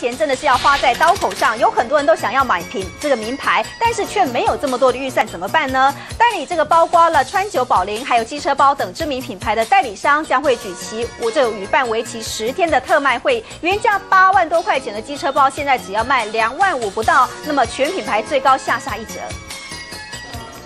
钱真的是要花在刀口上，有很多人都想要买品这个名牌，但是却没有这么多的预算，怎么办呢？代理这个包括了川久保玲、还有机车包等知名品牌的代理商将会举旗，我这有与办为期十天的特卖会，原价八万多块钱的机车包，现在只要卖两万五不到，那么全品牌最高下杀一折。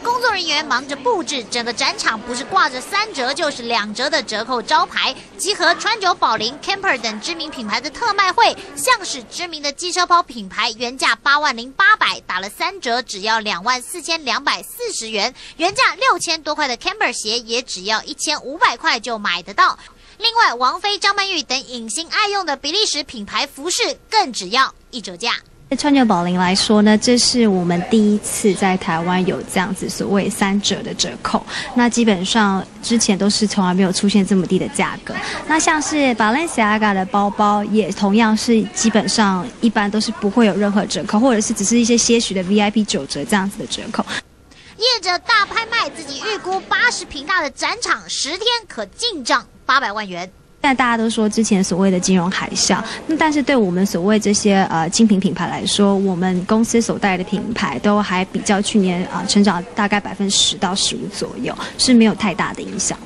工作人员忙着布置整个展场，不是挂着三折就是两折的折扣招牌，集合川久保玲、Camper 等知名品牌的特卖会。像是知名的机车包品牌，原价八万零八百，打了三折，只要两万四千两百四十元；原价六千多块的 Camper 鞋，也只要一千五百块就买得到。另外，王菲、张曼玉等影星爱用的比利时品牌服饰，更只要一折价。川久保玲来说呢，这是我们第一次在台湾有这样子所谓三折的折扣。那基本上之前都是从来没有出现这么低的价格。那像是 Balenciaga 的包包，也同样是基本上一般都是不会有任何折扣，或者是只是一些些许的 VIP 九折这样子的折扣。业者大拍卖，自己预估八十平大的展场，十天可进账八百万元。但大家都说之前所谓的金融海啸，那但是对我们所谓这些呃精品品牌来说，我们公司所带的品牌都还比较去年啊成长大概百分之十到十五左右，是没有太大的影响。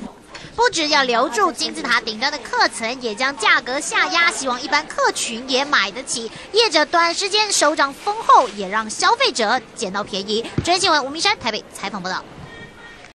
不止要留住金字塔顶端的客层，也将价格下压，希望一般客群也买得起。业者短时间手涨丰厚，也让消费者捡到便宜。真新闻吴明山台北采访报道。